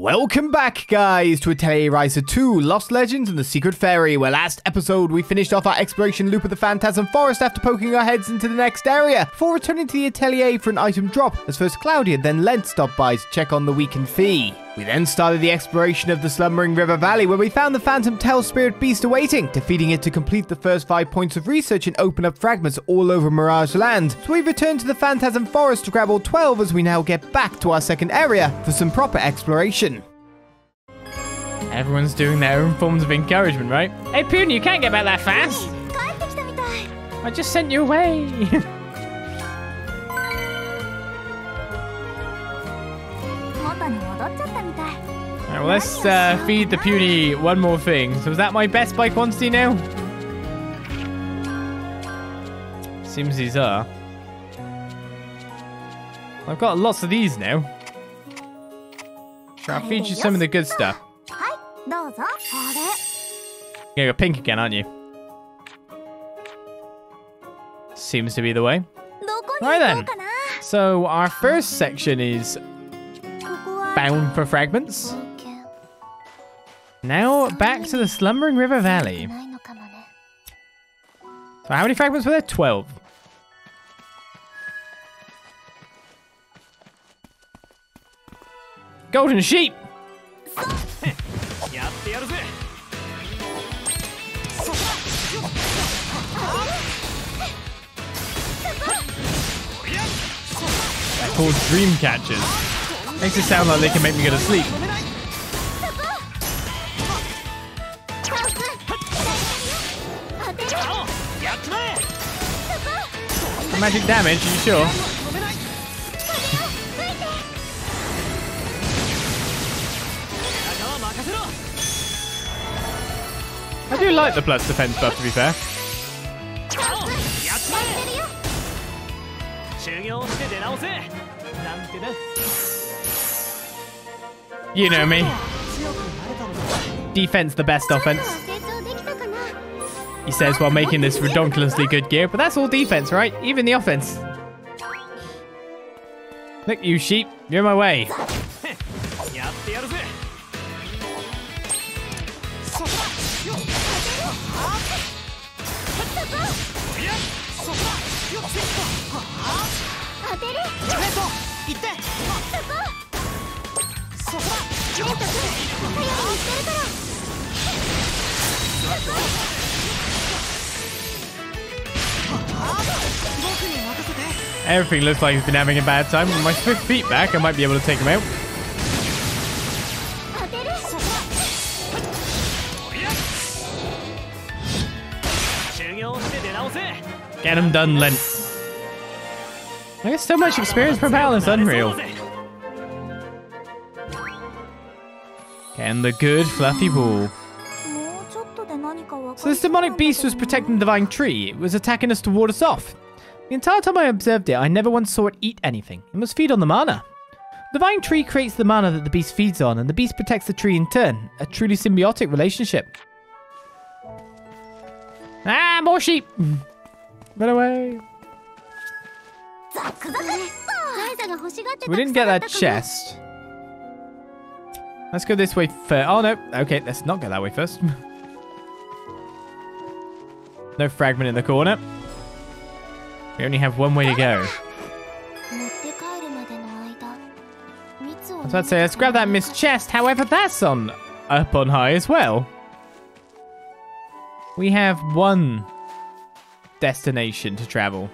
Welcome back, guys, to Atelier Ryza 2 Lost Legends and the Secret Fairy, where last episode we finished off our exploration loop of the Phantasm Forest after poking our heads into the next area, before returning to the Atelier for an item drop, as first Klaudia, then Lent stopped by to check on the weakened Fi. We then started the exploration of the Slumbering River Valley, where we found the Phantom Tail Spirit Beast awaiting, defeating it to complete the first five points of research and open up fragments all over Mirage Land. So we've returned to the Phantasm Forest to grab all 12 as we now get back to our second area for some proper exploration. Everyone's doing their own forms of encouragement, right? Hey, Poon, you can't get back that fast. I just sent you away. Alright, well, let's uh, feed the puny one more thing. So is that my best by quantity now? Seems these are. I've got lots of these now. I'll feed you some of the good stuff. はいどうぞあれ You're gonna go pink again, aren't you? Seems to be the way. どこに Right 行 then. こうかな So our first section is ここは bound for fragments. 冒険 Now back to the Slumbering River Valley. ないのかもね So how many fragments were there? 12. Golden sheep! called dream catchers. Makes it sound like they can make me go to sleep. Magic damage, Are you sure? I do like the plus defense buff, to be fair. 修行して出直せなんてな You know me. 強くなれたのだ Defense the best offense, 成長できたかな he says while making this redonkulously good gear. But that's all defense, right? Even the offense. Look, you sheep, you're in my way. ント君頼りにしてるから僕に任せて Everything looks like he's been having a bad time. With my swift feet back, I might be able to take him out. 当てる修行して出直せ Get him done, Lent. I get so much experience per battle, it's なれそう unreal. and the good fluffy ball. So this demonic beast was protecting the divine tree. It was attacking us to ward us off. The entire time I observed it, I never once saw it eat anything. It must feed on the mana. The vine tree creates the mana that the beast feeds on, and the beast protects the tree in turn. A truly symbiotic relationship. Ah, more sheep! Run away! So we didn't get that chest. Let's go this way first. Oh, no. Okay, let's not go that way first. no fragment in the corner. We only have one way to go. I'd say, let's grab that missed chest. However, that's on up on high as well. We have one destination to travel.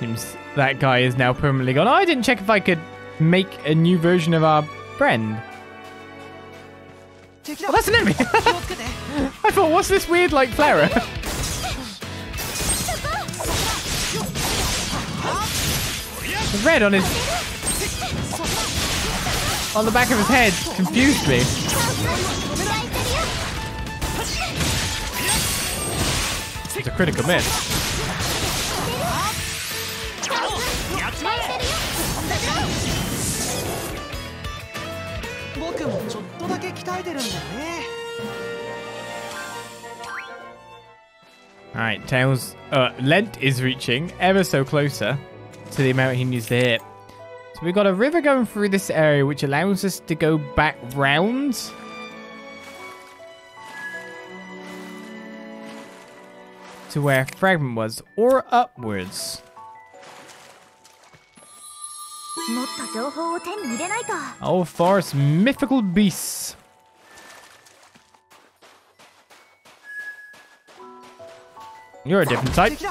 Seems that guy is now permanently gone. Oh, I didn't check if I could make a new version of our friend. Oh, that's an enemy! I thought, what's this weird, like, Flare? red on his... On the back of his head confused me. It's a critical miss. えてるんだよね right, Tails. Uh, Lent is reaching ever so closer to the amount he needs to hit. So we've got a river going through this area, which allows us to go back round. To where Fragment was, or upwards. もっと情報を手に入れないと Oh, forest mythical beasts. You're a different type. I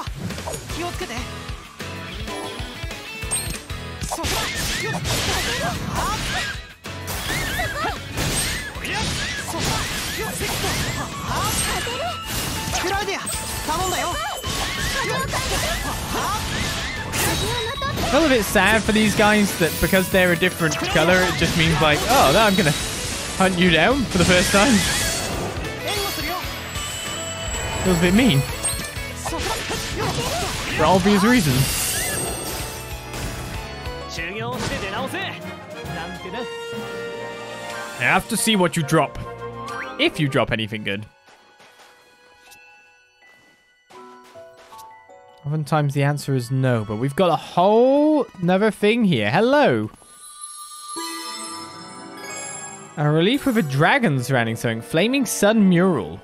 feel a bit sad for these guys that because they're a different color, it just means like, oh, now I'm gonna hunt you down for the first time. Feels a bit mean. For all these reasons. I have to see what you drop. If you drop anything good. Oftentimes the answer is no, but we've got a whole another thing here. Hello. A relief with a dragon surrounding something. Flaming Sun Mural.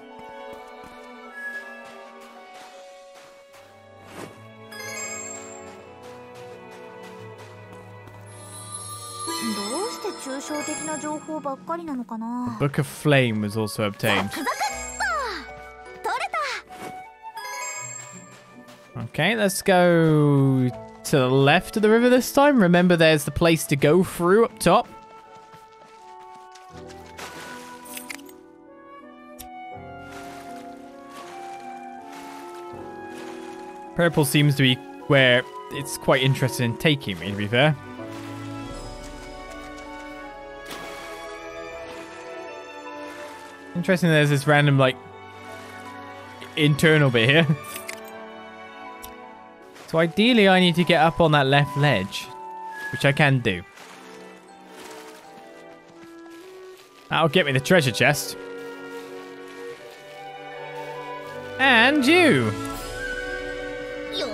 ばっかりなのかな Book of Flame was also obtained. 取れた Okay, let's go to the left of the river this time. Remember, there's the place to go through up top. Purple seems to be where it's quite interested in taking me, to be fair. Interesting there's this random, like, internal bit here. So ideally I need to get up on that left ledge, which I can do. That'll get me the treasure chest. And you! よ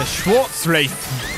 ーし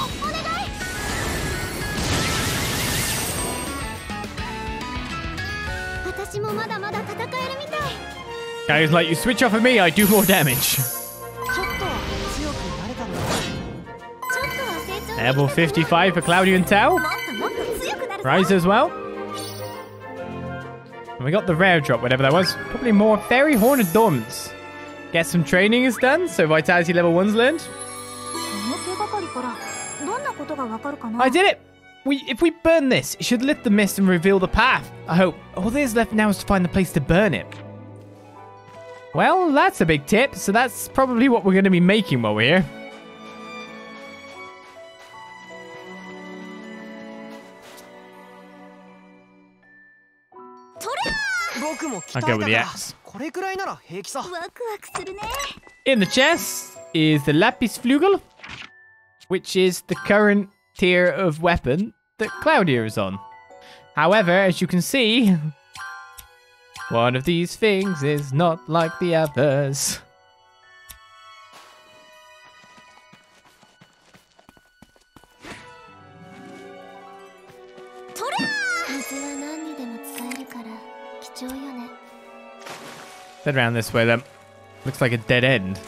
Guys, like you switch off of me, I do more damage. Level 55 for Cloudy and Tao. Ryza as well. And we got the rare drop, whatever that was. Probably more Fairy horned dorms. Get some training is done, so Vitality level 1's learned. I did it! We, if we burn this, it should lift the mist and reveal the path. I hope. All there's left now is to find the place to burn it. Well, that's a big tip. So that's probably what we're going to be making while we're here. I'll go with the axe. In the chest is the Lapis Flugel, which is the current tier of weapon that Klaudia is on. However, as you can see, one of these things is not like the others. Head around this way then. Looks like a dead end.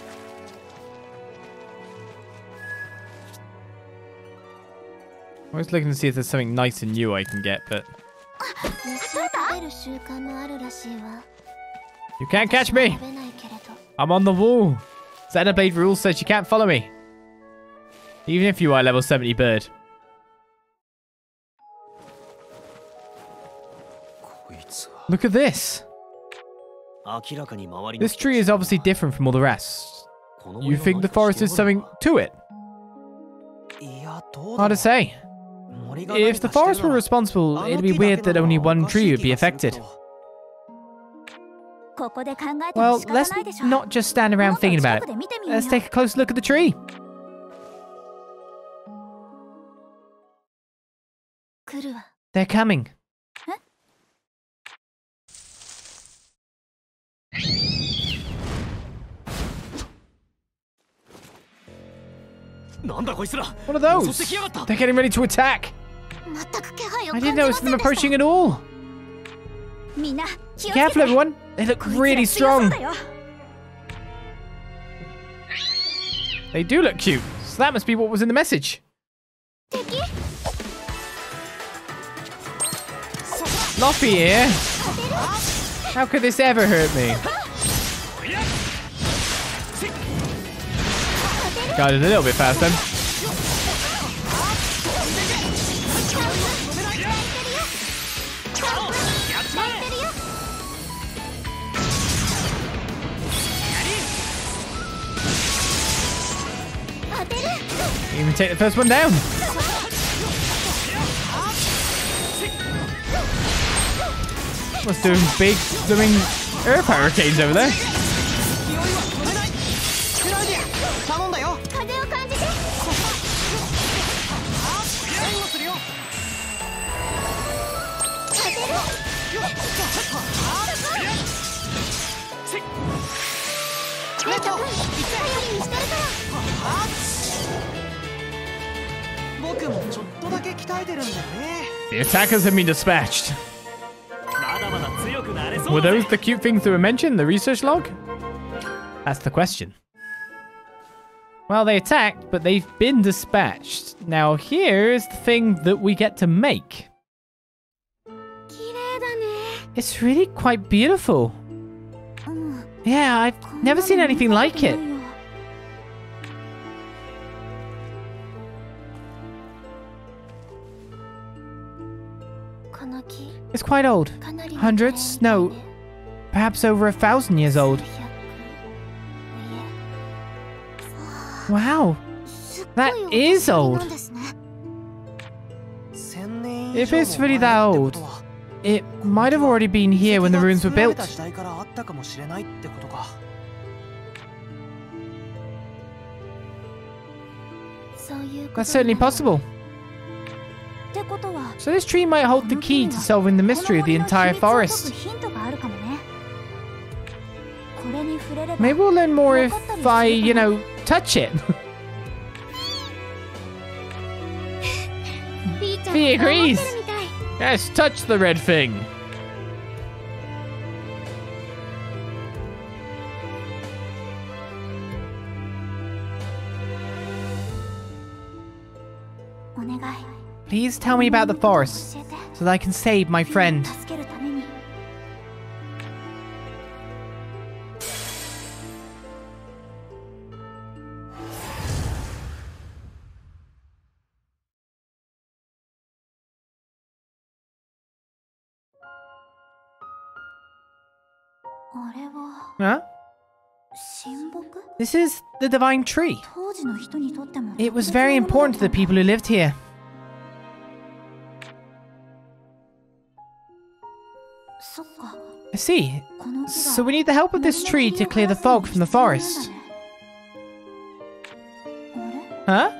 I was looking to see if there's something nice and new I can get, but... You can't catch me! I'm on the wall! Xenoblade rules says you can't follow me! Even if you are level 70 bird. Look at this! This tree is obviously different from all the rest. You think the forest is something to it? Hard to say. If the forest were responsible, it'd be weird that only one tree would be affected. Well, let's not just stand around thinking about it. Let's take a close look at the tree. They're coming. What are those? They're getting ready to attack. I didn't notice them approaching at all. Careful, everyone. They look really strong. They do look cute. So that must be what was in the message. Loppy here. How could this ever hurt me? Got it a little bit faster. Even take the first one down. Was doing big, doing earth hurricanes over there. 僕もちょっとだけ鍛えてるんだよね The attackers have been dispatched. まだまだ強くなれそ Were うだぜ those the cute things that were mentioned in the research log? That's the question. Well, they attacked, but they've been dispatched. Now, here's the thing that we get to make. 綺麗だね It's really quite beautiful. うん Yeah, I've こんな never の seen 見 anything た like こと it. It's quite old. Hundreds? No, perhaps over a thousand years old. Wow, that is old. If it's really that old, it might have already been here when the ruins were built. That's certainly possible. So this tree might hold the key to solving the mystery of the entire forest. Maybe we'll learn more if I, you know, touch it. he agrees. Yes, touch the red thing. Please tell me about the forest, so that I can save my friend. Huh? This is the divine tree. It was very important to the people who lived here. I see. So we need the help of this tree to clear the fog from the forest. Huh?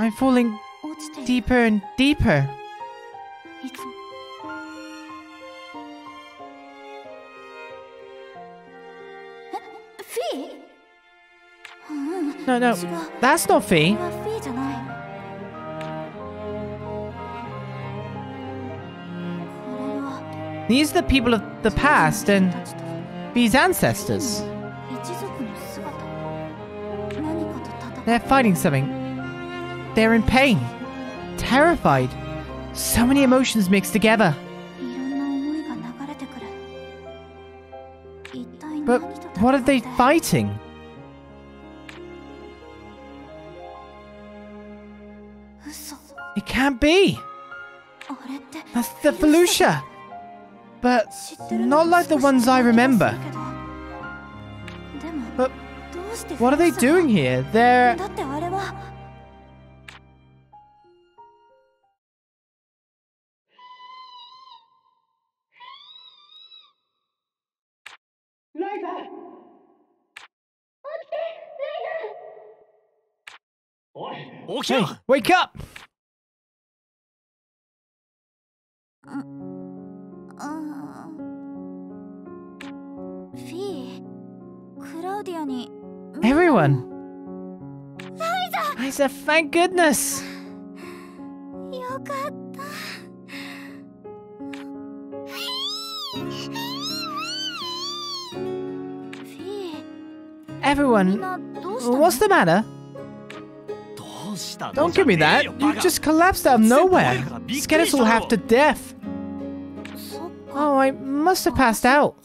I'm falling deeper and deeper. No, no, that's not Fi. These are the people of the past and these ancestors. They're fighting something. They're in pain, terrified. So many emotions mixed together. But what are they fighting? It can't be! That's the Philuscha! but not like the ones I remember. But what are they doing here? They're... Hey, wake up! Uh Everyone! Isa! said, thank goodness! Everyone, what's the matter? Don't give me that! You just collapsed out of nowhere! Scared us all half to death! Oh, I must have passed out.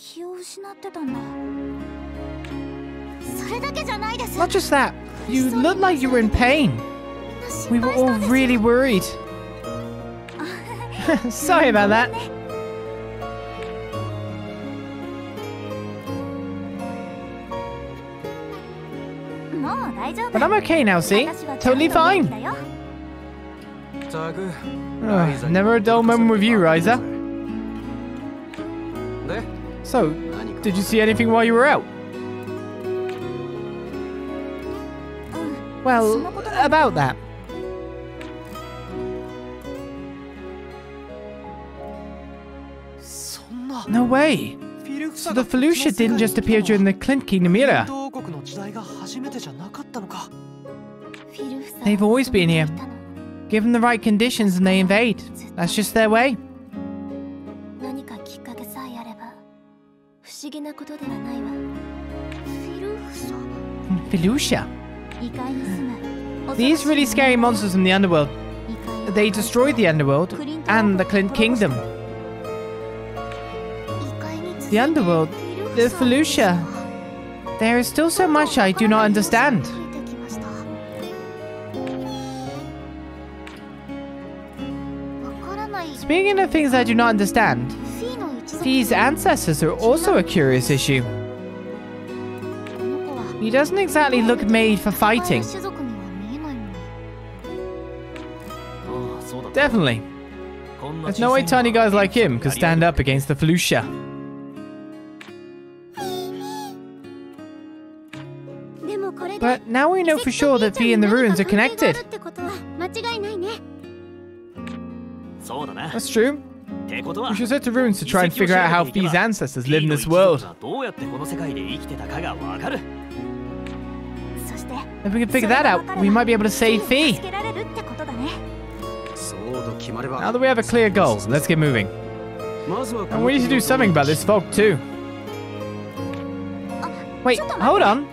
Not just that, you looked like you were in pain. We were all really worried. Sorry about that. But I'm okay now, see? Totally fine. Never a dull moment with you, Ryza. So, did you see anything while you were out? Well, about that. No way! So the Philuscha didn't just appear during the Klint Kingdom era. They've always been here. Give them the right conditions and they invade. That's just their way. Hmm, Philuscha? These really scary monsters from the underworld, they destroyed the underworld and the Klint Kingdom. The underworld, the Philuscha. There is still so much I do not understand. Speaking of things I do not understand, these ancestors are also a curious issue. He doesn't exactly look made for fighting. Definitely. There's no way tiny guys like him could stand up against the Philuscha. But now we know for sure that Fi and the ruins are connected. That's true. We should set to ruins to try and figure out how Fi's ancestors live in this world. If we can figure that out, we might be able to save Fi. Now that we have a clear goal, let's get moving. And we need to do something about this fog too. Wait, hold on.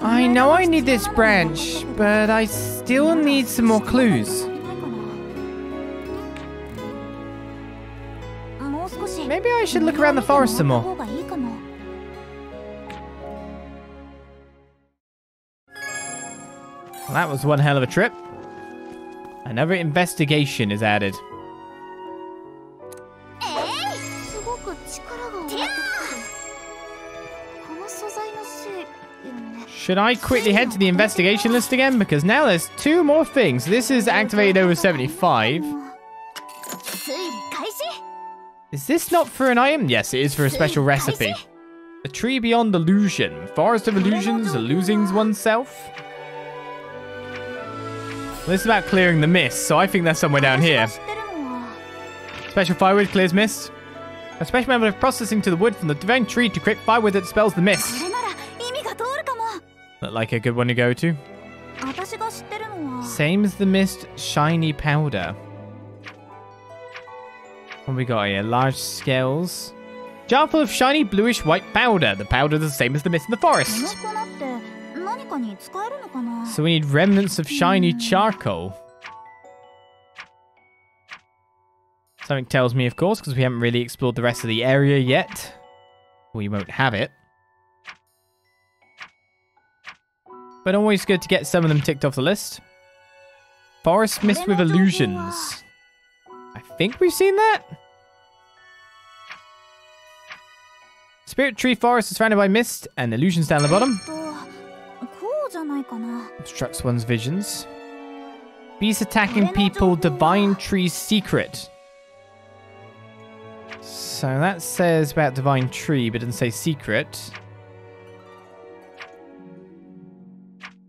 I know I need this branch, but I still need some more clues. I should look around the forest some more. Well, that was one hell of a trip. Another investigation is added. Should I quickly head to the investigation list again? Because now there's two more things. This is activated over 75. Is this not for an item? Yes, it is for a special recipe. A tree beyond illusion. Forest of illusions, losing oneself. Well, this is about clearing the mist, so I think that's somewhere down here. Special firewood clears mist. A special method of processing to the wood from the divine tree to create firewood that spells the mist. Look like a good one to go to. Same as the mist, shiny powder. What we got here? Large scales. Jar full of shiny bluish white powder. The powder is the same as the mist in the forest. So we need remnants of shiny charcoal. Something tells me, of course, because we haven't really explored the rest of the area yet. We won't have it. But always good to get some of them ticked off the list. Forest mist with illusions. I think we've seen that? Spirit Tree Forest is surrounded by mist and illusions down the bottom. Obstructs one's visions. Beast attacking people, Divine Tree's secret. So that says about Divine Tree, but doesn't say secret.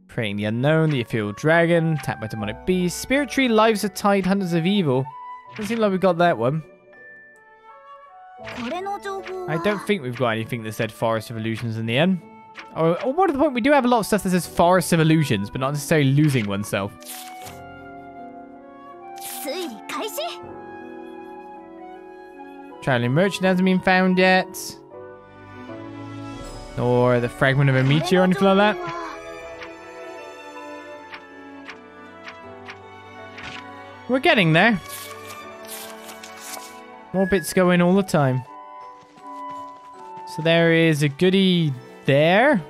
Praying the unknown, the Ethereal Dragon, attacked by demonic beast. Spirit Tree lives are tied, hunters of evil. Doesn't seem like we got that one. I don't think we've got anything that said Forest of Illusions in the end. Or, or what at the point, we do have a lot of stuff that says Forest of Illusions, but not necessarily losing oneself. Traveling merchant hasn't been found yet. Or the fragment of a meteor or anything like that. We're getting there. More bits going all the time. So there is a goodie there.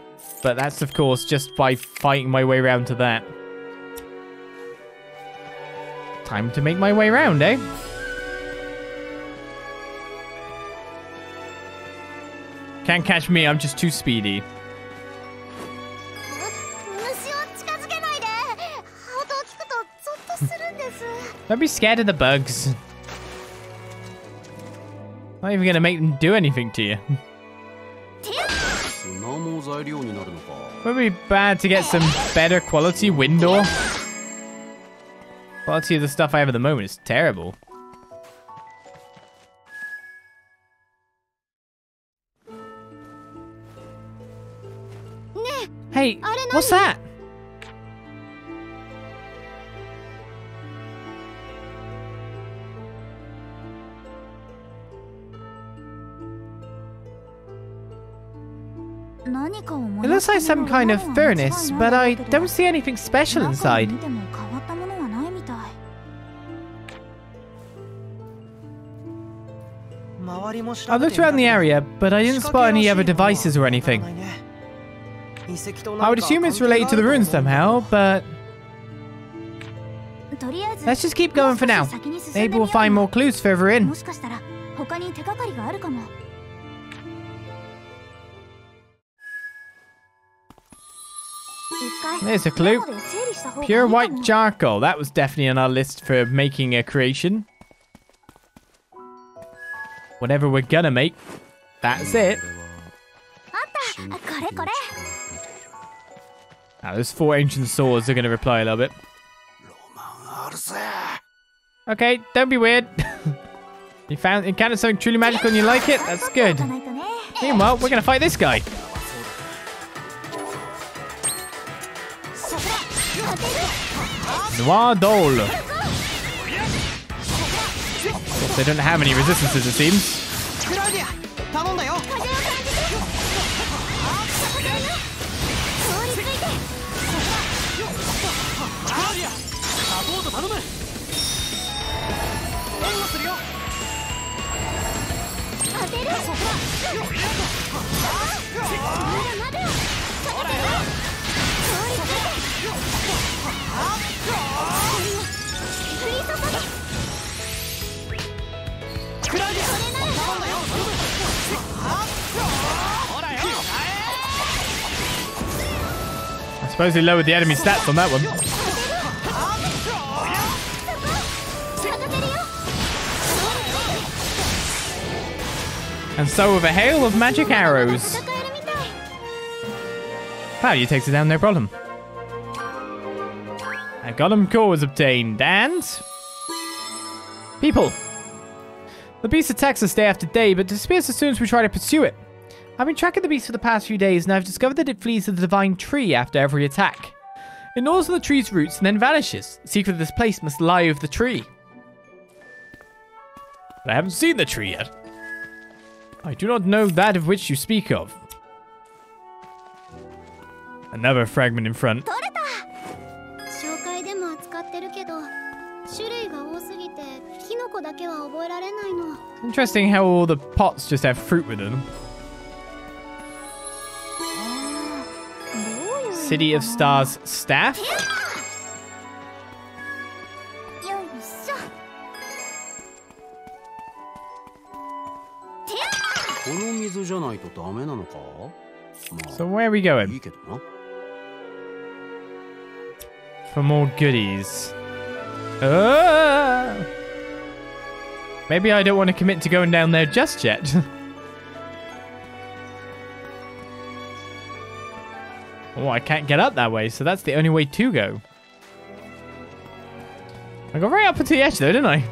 But that's, of course, just by fighting my way around to that. Time to make my way round, eh? Can't catch me, I'm just too speedy. Don't be scared of the bugs. Not even gonna make them do anything to you. Would be bad to get some better quality window. Quality of the stuff I have at the moment is terrible. Hey, what's that? looks like some kind of furnace, but I don't see anything special inside. I looked around the area, but I didn't spot any other devices or anything. I would assume it's related to the runes somehow, but... Let's just keep going for now. Maybe we'll find more clues further in. There's a clue. Pure white charcoal. That was definitely on our list for making a creation. Whatever we're gonna make, that's it. Now, those four ancient swords are gonna reply a little bit. Okay, don't be weird. you found encountered something truly magical and you like it? That's good. Meanwhile, we're gonna fight this guy. Noir Dole. They don't have any resistances, it seems. I suppose he lowered the enemy stats on that one. And so with a hail of magic arrows. How you takes it down no problem. A Golem core was obtained, and... People. The beast attacks us day after day, but disappears as soon as we try to pursue it. I've been tracking the beast for the past few days, and I've discovered that it flees to the Divine Tree after every attack. It gnaws on the tree's roots and then vanishes. The secret of this place must lie with the tree. But I haven't seen the tree yet. I do not know that of which you speak of. Another fragment in front. ってるけど種類が多すぎてキノコだけは覚えられないの Interesting how all the pots just have fruit with them City of Stars staff? So where are we going? for more goodies. Ah! Maybe I don't want to commit to going down there just yet. oh, I can't get up that way, so that's the only way to go. I got right up into the edge though, didn't I?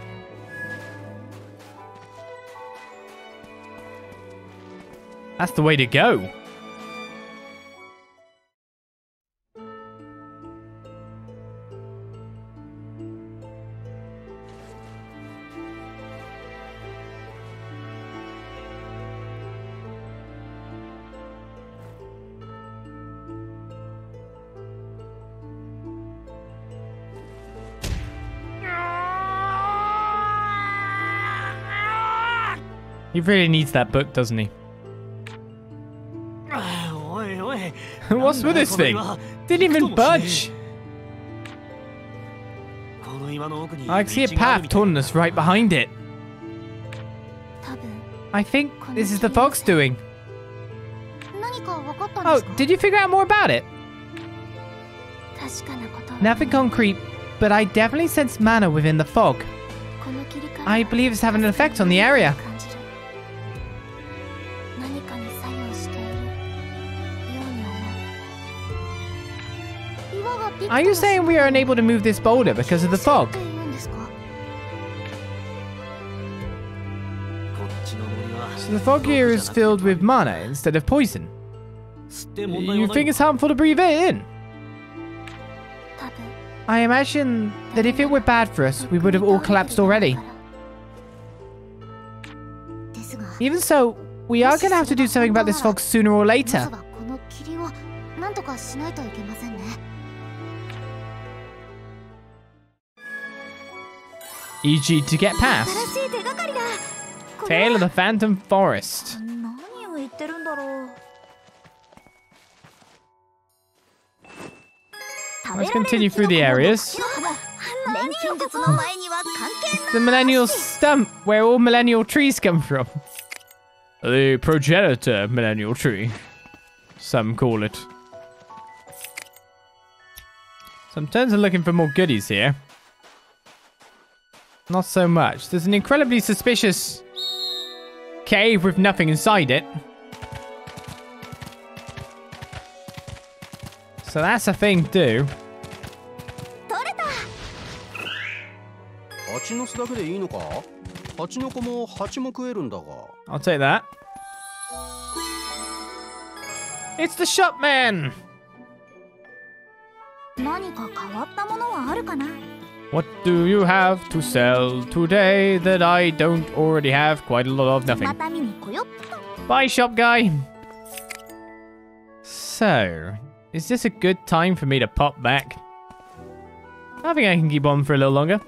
That's the way to go. He really needs that book, doesn't he? What's with this thing? Didn't even budge. I see a path taunting us right behind it. I think this is the fox doing. Oh, did you figure out more about it? Nothing concrete, but I definitely sense mana within the fog. I believe it's having an effect on the area. Are you saying we are unable to move this boulder because of the fog? So the fog here is filled with mana instead of poison. You think it's harmful to breathe it in? I imagine that if it were bad for us, we would have all collapsed already. Even so, we are going to have to do something about this fog sooner or later. E.g. to get past. Tale of the Phantom Forest. Let's continue through the areas. the millennial stump where all millennial trees come from. The progenitor millennial tree, some call it. So I'm turns are looking for more goodies here. Not so much. There's an incredibly suspicious cave with nothing inside it. So that's a thing too. 取れた蜂の巣だけでいいのか蜂の子も蜂も食えるんだが I'll take that. It's the shopman! 何か変わったものはあるかな what do you have to sell today that I don't already have? Quite a lot of nothing. Bye, shop guy. So, is this a good time for me to pop back? I think I can keep on for a little longer.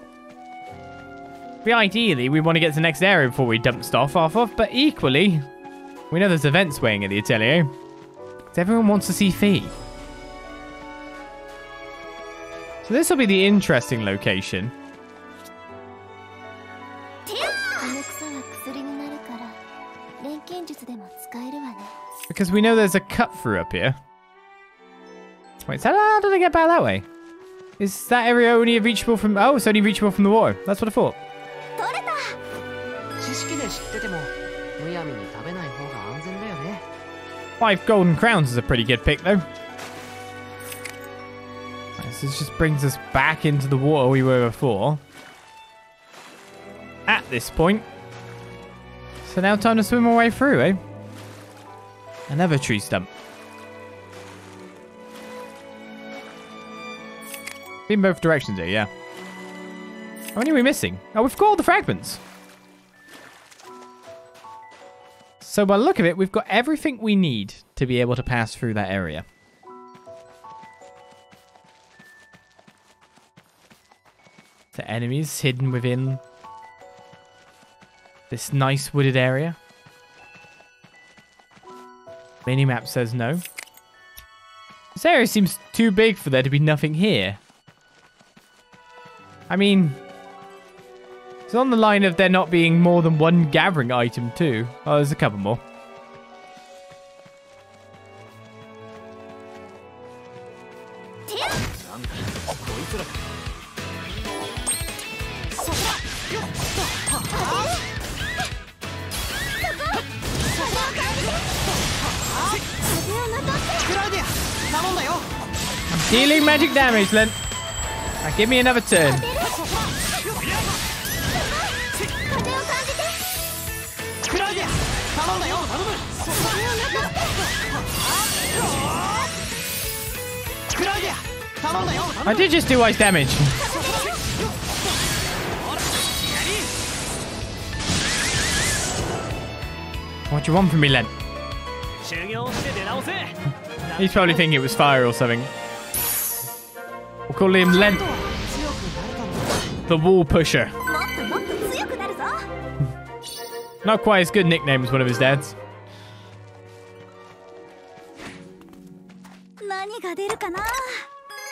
Ideally, we want to get to the next area before we dump stuff off of, but equally, we know there's events waiting at the atelier. Because everyone wants to see Fi. This will be the interesting location. Because we know there's a cut through up here. Wait, how did I get back that way? Is that area only reachable from... Oh, it's only reachable from the water. That's what I thought. Five golden crowns is a pretty good pick, though. This just brings us back into the water we were before. At this point. So now time to swim our way through, eh? Another tree stump. In both directions here, yeah. How many are we missing? Oh, we've got all the fragments. So by the look of it, we've got everything we need to be able to pass through that area. The enemies hidden within this nice wooded area. Minimap says no. This area seems too big for there to be nothing here. I mean, it's on the line of there not being more than one gathering item too. Oh, there's a couple more. Dealing magic damage, Lent. Now give me another turn. I did just do ice damage. What do you want from me, Lent? He's probably thinking it was fire or something call him Lent. The Wall Pusher. Not quite as good nickname as one of his dads.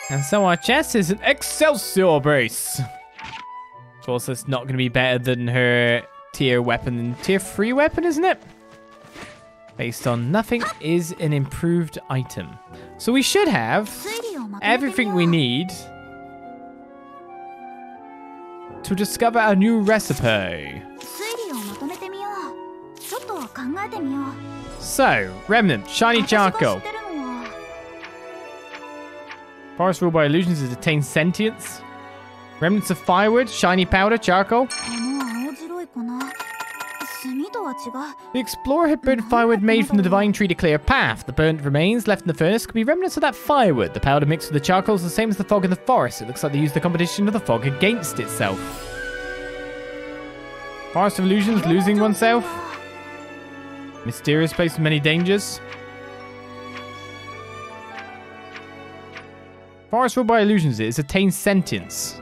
And so our chest is an Excelsior Brace. Of course, it's not going to be better than her tier weapon, tier 3 weapon, isn't it? Based on nothing is an improved item. So we should have everything we need to discover a new recipe. So, remnant, shiny charcoal. Forest ruled by illusions is attained sentience. Remnants of firewood, shiny powder, charcoal. The explorer had burned firewood made from the divine tree to clear a path. The burnt remains left in the furnace could be remnants of that firewood. The powder mixed with the charcoal is the same as the fog in the forest. It looks like they used the competition of the fog against itself. Forest of illusions, losing oneself. Mysterious place with many dangers. Forest ruled by illusions it has attained sentience.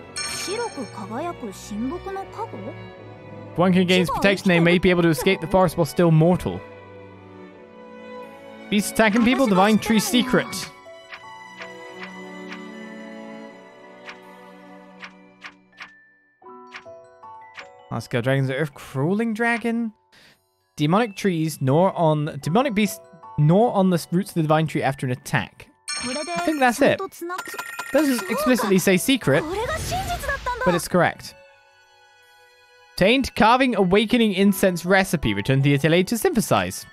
One can gain its protection, they may be able to escape the forest while still mortal. Beast attacking people, divine tree secret. Let's go. Dragons of Earth, crawling dragon. Demonic trees, nor on demonic beasts, nor on the roots of the divine tree after an attack. I think that's it. Doesn't explicitly say secret, but it's correct. Obtained carving awakening incense recipe. Return to the to synthesize.